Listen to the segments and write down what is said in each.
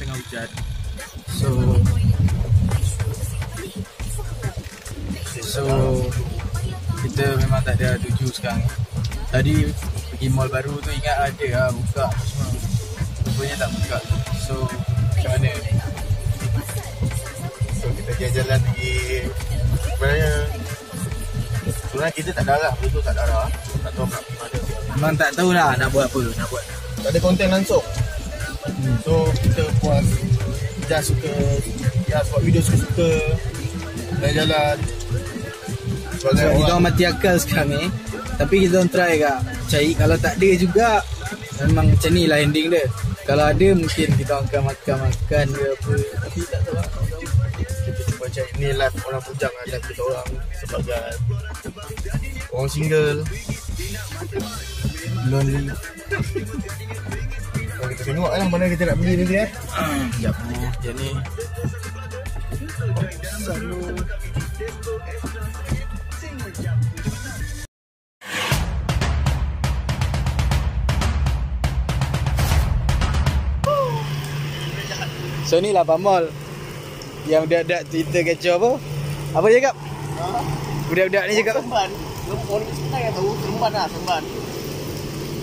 tengah hujan. So So kita memang tak ada tuju sekarang. Tadi pergi mall baru tu ingat ada lah buka semua. Rupanya tak buka. So macam mana? So kita jalan-jalan pergi Sebenarnya Sebenarnya kita tak darah Benda tu tak darah Tak tahu nak pergi mana Memang tak tahu lah nak buat apa nak buat. Tak ada konten langsung Hmm. So kita puas. Just suka Just buat video suka-suka. Jalan-jalan Sebagai So, kita orang orang mati akal sekarang ni. Tapi kita orang try kak. Cari kalau tak ada juga Memang macam ni lah ending dia. Kalau ada mungkin kita orang akan makan-makan ke apa. Tapi tak tahu lah. Kita cuba cari ni live orang bujang lah Live kita orang Sebagai Orang single. Lonely Kita tengok lah mana kita nak pergi nanti eh? Sekejap Sekejap ni. So ni lah Pamol Yang budak-budak Twitter kecoh apa? Apa dia cakap? Budak-budak ni cakap. Semban. Orang kita yang tahu. Semban lah Semban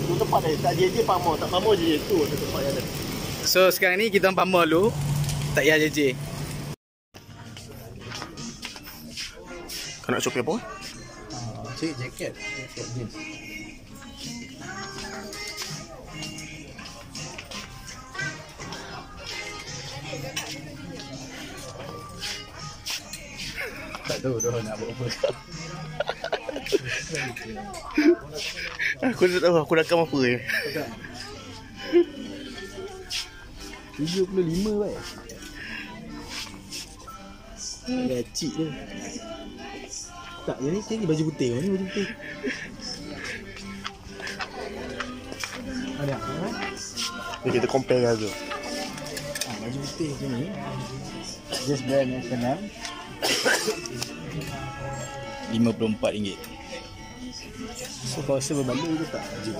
Tu tempat dia. Tak JJ Pamor. Tak Pamor JJ Tu tempat yang ada. So sekarang ni kita Pamol dulu. Tak payah JJ Kau nak shopping apa? Cik jaket Jaket jeans. Tak tahu dah nak buat apa Aku tak tahu aku rakam apa je 75 baik. Kecil tu Tak, yang ni, yang ni baju putih Ni baju putih. Ada apa? Ni kita compare harga Ah, baju putih macam ni. Just brand H&M RM54 So kau rasa berbaloi ke tak ni?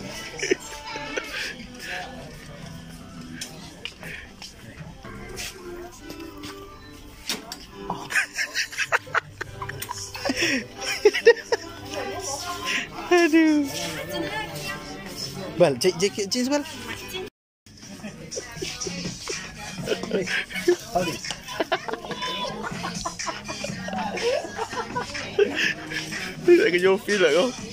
Aduh Bal, cek jaket jeans Bal? Tak kerja office lah kau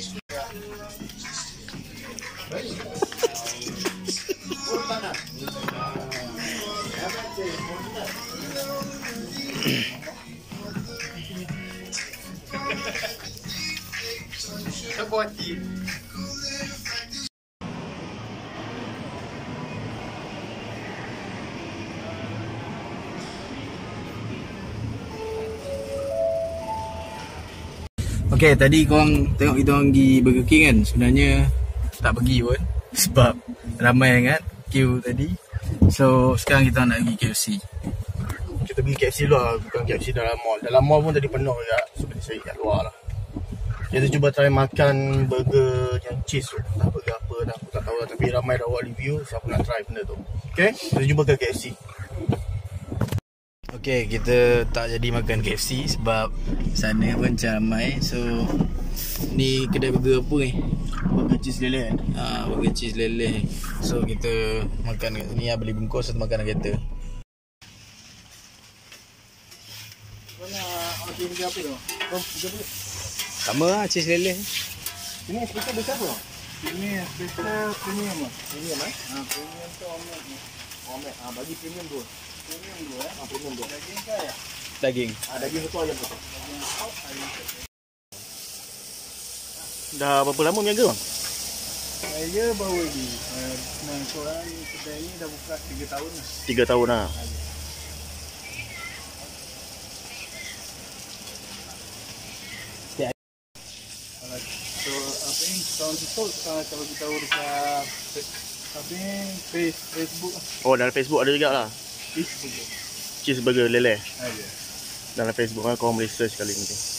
Okay, tadi korang tengok kita orang pergi Burger King kan? Sebenarnya tak pergi pun. Sebab ramai sangat queue tadi. So, sekarang kita nak pergi KFC Kita pergi KFC luar Bukan KFC dalam mall. Dalam mall pun tadi penuh juga. So kita cari kat luar lah Kita cuba try makan burger yang cheese tu. Tak burger apa dah Aku tak tahu lah. Tapi ramai dah buat review So aku nak try benda tu. Okay? Kita jumpa ke KFC Okay, kita tak jadi makan KFC Sebab sana pun macam ramai. So, ni kedai burger apa ni? Burger cheese lele. Kan Ah, burger cheese lele. So, kita makan kat sini lah Beli bungkus atau makan kat kereta. Mana order burger apa tu? Oh? Sama lah cheese lele Ini special apa? Ini special premium ah. Premium eh? Ha, premium tu omelette ni. Omelette ah, bagi premium tu Premium tu eh. Ah, premium tu Daging kaya. Daging Ah, daging satu ayam tu Dah berapa lama berniaga bang? Saya baru lagi. Uh, nah, kedai ni dah buka 3 tahun lah. Tiga tahun lah so, apa ni tutup uh, kalau kita tahu dekat apa ni face, Facebook lah. Oh dalam Facebook ada juga lah Facebook. Cheeseburger lele Ada. Dalam Facebook kan korang boleh search kali nanti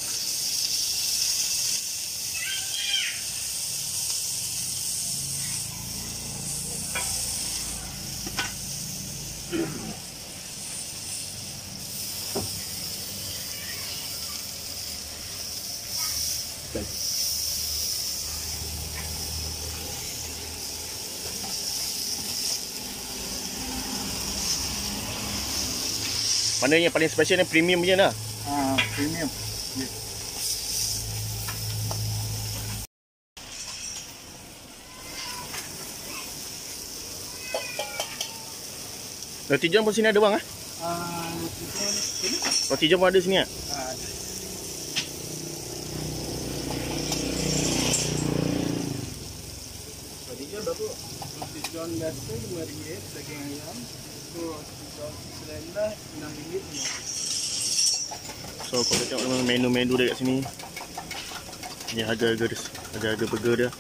Mana yang paling special ni premium punya lah. Ah, premium. Yeah. Roti john pun sini ada bang ah. Ah, roti john. Ini? Roti pun ada sini ah. Ah, ada. Roti john berapa? Roti john biasa RM2, daging ayam. So, roti john selenda RM6 punya. So kalau tengok menu-menu dia kat sini. Ni harga-harga harga-harga burger dia.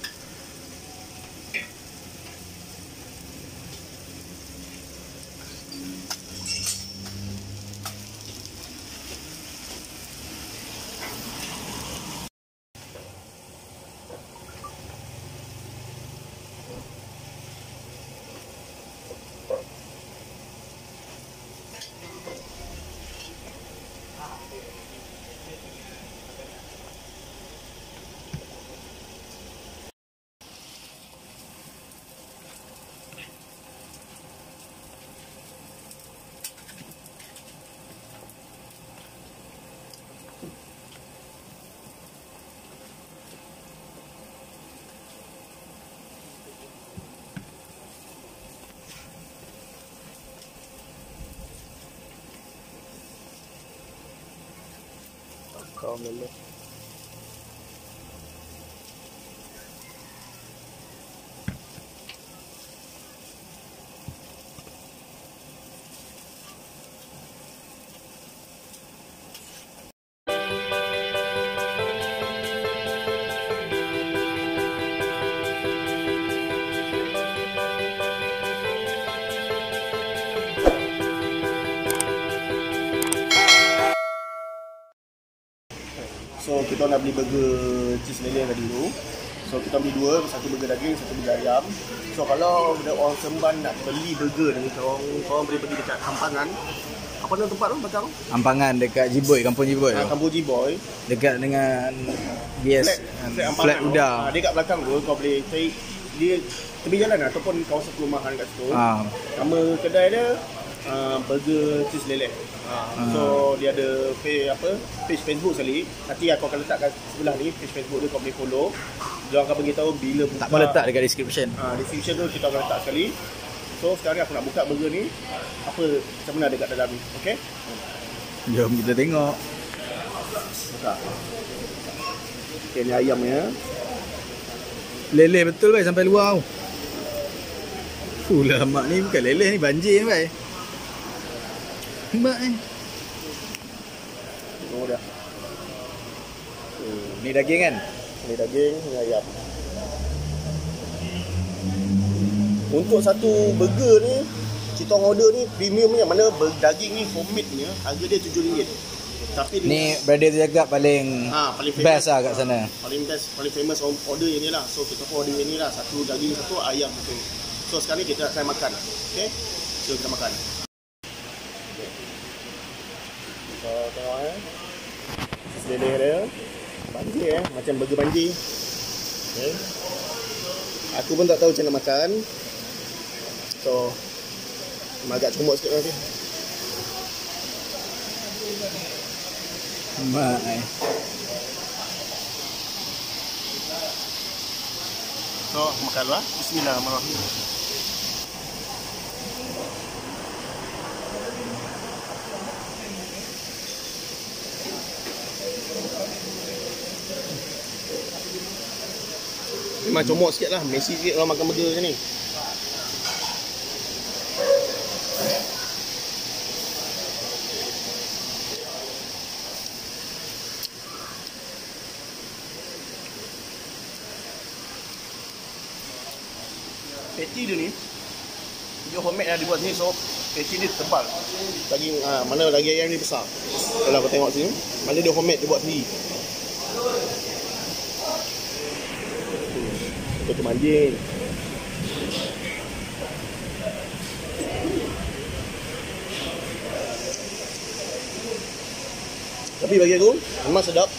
Kau melek. So kita nak beli burger cheese lele tadi dulu. So kita beli dua, satu burger daging, satu burger ayam. So kalau ada orang semban nak beli burger ni, korang, korang boleh pergi dekat Hampangan. Apa nama tempat tu macam? Ampangan dekat Jiboy, Kampung Jiboy. Ha, tu. Kamboji Boy. Dekat dengan BS Flat, um, flat, flat tu. udang. Ha, dia kat belakang tu, kau boleh cari dia tepi jalan lah, ataupun kawasan perumahan kat situ. Ah. Nama kedai dia uh, burger cheese lele. Ha, so dia ada page apa? Page Facebook sekali. Nanti aku akan letak kat sebelah ni page Facebook dia kau boleh follow. Dia akan bagi tahu bila buka. Tak apa letak dekat description. Ha, description tu kita akan letak sekali. So sekarang aku nak buka burger ni. Apa macam mana dekat dalam ni. Okay? Jom kita tengok. Buka. Okay ni ayamnya. Leleh betul bai sampai luar tu. Fulah mak ni bukan leleh ni banjir ni bai. Mak ni. Tengok dia. Ni daging kan? Ni daging, ni ayam. Untuk satu burger ni, kita orang order ni premium yang mana daging ni homemade ni harga dia RM7. Tapi Ni brother tu cakap paling ha, paling famous, best lah kat sana. paling best, paling famous order yang ni lah. So kita pun order yang ni lah, satu daging, satu ayam satu. So sekarang ni kita try makan. Okay? So kita makan. So tengok eh. Seleleh dia. Banjir eh, macam burger banjir. Okay. Aku pun tak tahu macam nak makan. So agak comot sikit nanti. Mak eh. So makanlah. Bismillahirrahmanirrahim. Memang comot sikit lah. Messi sikit orang makan burger macam ni. Patty dia ni Dia homemade lah dia buat sini. So patty dia tebal. Daging ah, Mana daging ayam ni besar? Kalau kau tengok sini Mana dia homemade dia buat sendiri Kita kemanjing Tapi bagi aku Memang sedap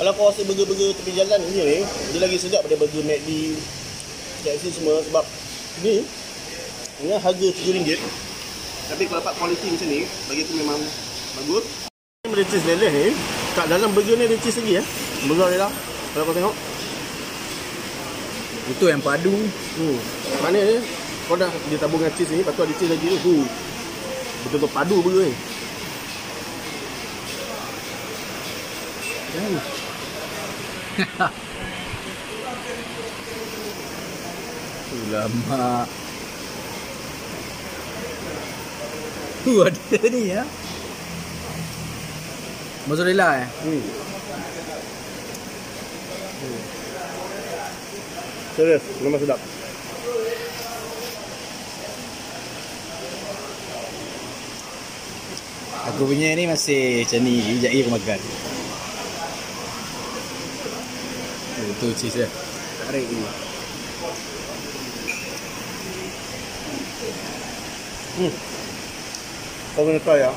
Kalau kau rasa burger-burger tepi jalan ni ni Dia lagi sedap daripada burger McD KFC semua Sebab Ni Dengan harga RM7 Tapi kalau dapat kualiti macam ni, bagi aku memang bagus. Ini cheese leleh ni. Kat dalam burger ni cheese lagi ya. Mozzarella. Kalau kau tengok. Itu yang padu. Hmm. Mana ni? Kau dah dia tabung dengan cheese ni, lepas tu ada cheese lagi tu. tu. Betul-betul padu burger ni. Hmm. Ulama. Tu ada ni ya. Mozzarella eh. Hmm. Hmm. Serius, memang sedap. Aku punya ni masih macam ni. Sekejap lagi aku makan. Oh, tu cheese dia. Tarik dulu. Hmm. Kau kena try ya.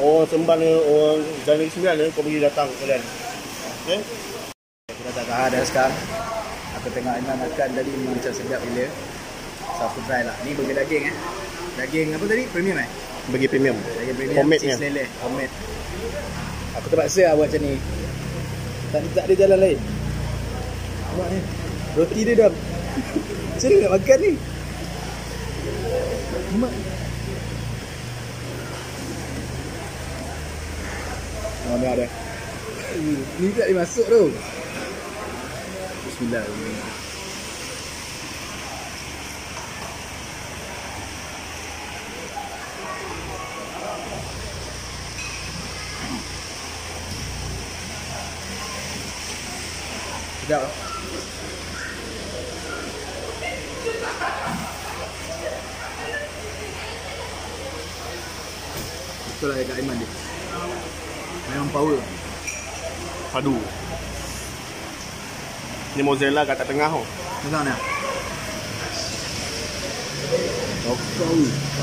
Orang sembang ni, orang Jalan Negeri Sembilan ni, kau pergi datang kalian. Okay? Tak tahan dah sekarang. Aku tengok Aiman makan tadi memang macam sedap gila. So aku try lah. Ni burger daging eh. Daging apa tadi? Premium eh? Bagi premium. Daging premium. Homemade cheese nya. leleh. Homemade. Aku terpaksa lah buat macam ni. Tak, tak ada jalan lain. Nampak ni. Roti dia dah. Macam mana nak makan ni? Nampak? Oh, dah ada. Ni tak boleh masuk tu. Bismillahirrahmanirrahim. Sedap. Betul lah dekat Aiman dia. Memang power. Padu. Ni mozzarella kat atas tengah tau. Tengok ni. Power.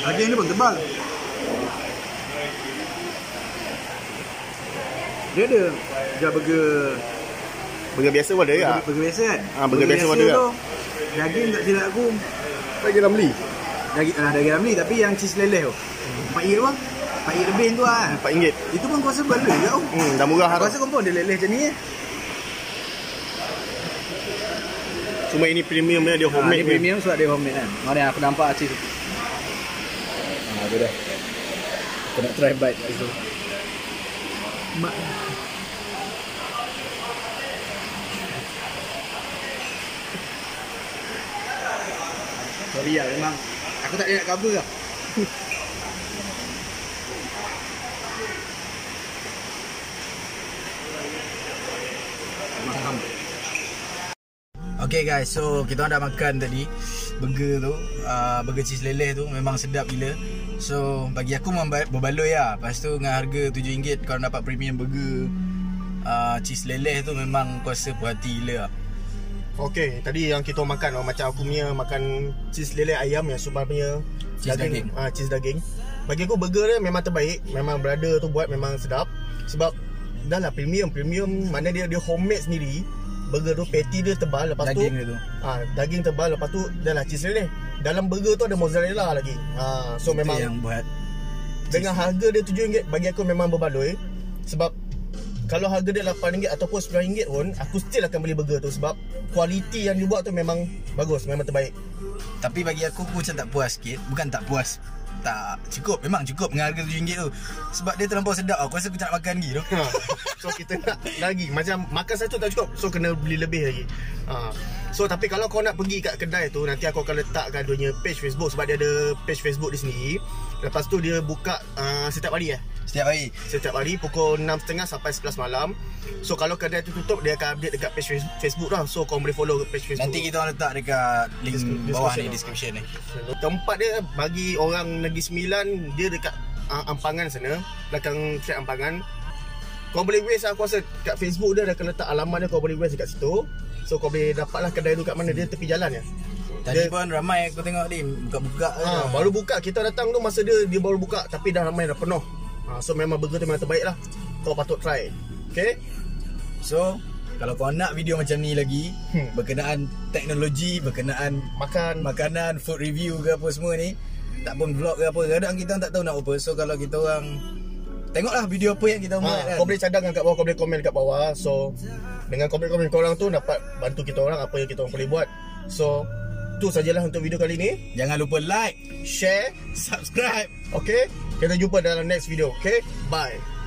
Daging ni pun tebal. Dia ada Dia burger Burger biasa pun ada ya. Burger, burger biasa kan? Ah, burger biasa pun ada tu, Daging tak silap aku Dalam beli. Daging, ah, daging ramli tapi yang cheese leleh tu. Empat RM bang Empat RM lebih tu lah. RM4. Itu pun rasa bala je tau. Hmm, dah murah rasa kau pun dia leleh macam ni eh. Cuma ini premium dia, dia Ah, homemade Dia ni. premium sebab dia homemade kan. Mari aku nampak cheese Ah, tu dah. Aku nak try bite kat situ Mak Sorry lah memang. Aku tak ada nak cover lah. Okay guys, so kita dah makan tadi. Burger tu, uh, burger cheese leleh tu memang sedap gila. So bagi aku memang ba- berbaloi lah. Lepas tu dengan harga RM7 kau dapat premium burger uh, Cheese leleh tu memang kau rasa puas hati gila lah Okey, tadi yang kita makan oh, macam aku punya makan cheese lele ayam yang Subhan punya Cheese daging. Ah, cheese daging. Bagi aku burger dia memang terbaik. Memang brother tu buat memang sedap. Sebab dah lah premium premium mana dia dia homemade sendiri. Burger tu patty dia tebal lepas Daging tu dia tu ah daging tebal lepas tu dah lah cheese lele. Dalam burger tu ada mozzarella lagi. Ah so Itu memang yang buat dengan harga dia RM7 bagi aku memang berbaloi sebab kalau harga dia RM8 ataupun RM9 pun aku still akan beli burger tu sebab kualiti yang dia buat tu memang bagus memang terbaik. Tapi bagi aku aku macam tak puas sikit. Bukan tak puas. Tak cukup. Memang cukup dengan harga RM7 tu. Sebab dia terlampau sedap. Aku rasa aku tak nak makan lagi tu. Ha. so kita nak lagi. Macam makan satu tak cukup. So kena beli lebih lagi. Ha. So tapi kalau kau nak pergi kat kedai tu nanti aku akan letakkan dia punya page Facebook sebab dia ada page Facebook di sini. Lepas tu dia buka uh, setiap hari eh? Setiap hari. Setiap hari pukul 6.30 sampai 11 malam. So kalau kedai tu tutup Dia akan update dekat page Face- Facebook lah. So kau boleh follow page Facebook. Nanti kita orang letak dekat link Descri- bawah ni description. description ni. Tempat dia bagi orang Negeri Sembilan Dia dekat uh, Ampangan sana. Belakang track Ampangan. Kau boleh waste lah aku rasa. Kat Facebook dia dia akan letak alamat dia Kau boleh waste dekat situ So kau boleh dapatlah kedai tu kat mana? Dia tepi jalan ya? Tadi Dia- pun ramai aku tengok ni Buka-buka je. ha, Baru buka. Kita datang tu masa dia Dia baru buka Tapi dah ramai dah penuh. Ha, So memang burger tu memang terbaik lah Kau patut try. Okay? So kalau kau nak video macam ni lagi Hmm. berkenaan teknologi, berkenaan Makan. makanan, food review ke apa semua ni, tak pun vlog ke apa, kadang kita orang tak tahu nak apa. So kalau kita orang tengoklah video apa yang kita buat ha, kan. Kau boleh cadangkan kat bawah Kau boleh komen kat bawah. So Dengan komen-komen korang tu Dapat bantu kita orang Apa yang kita orang boleh buat. So Tu sajalah untuk video kali ni. Jangan lupa like, Share subscribe. Okay? Kita jumpa dalam next video. Okay? Bye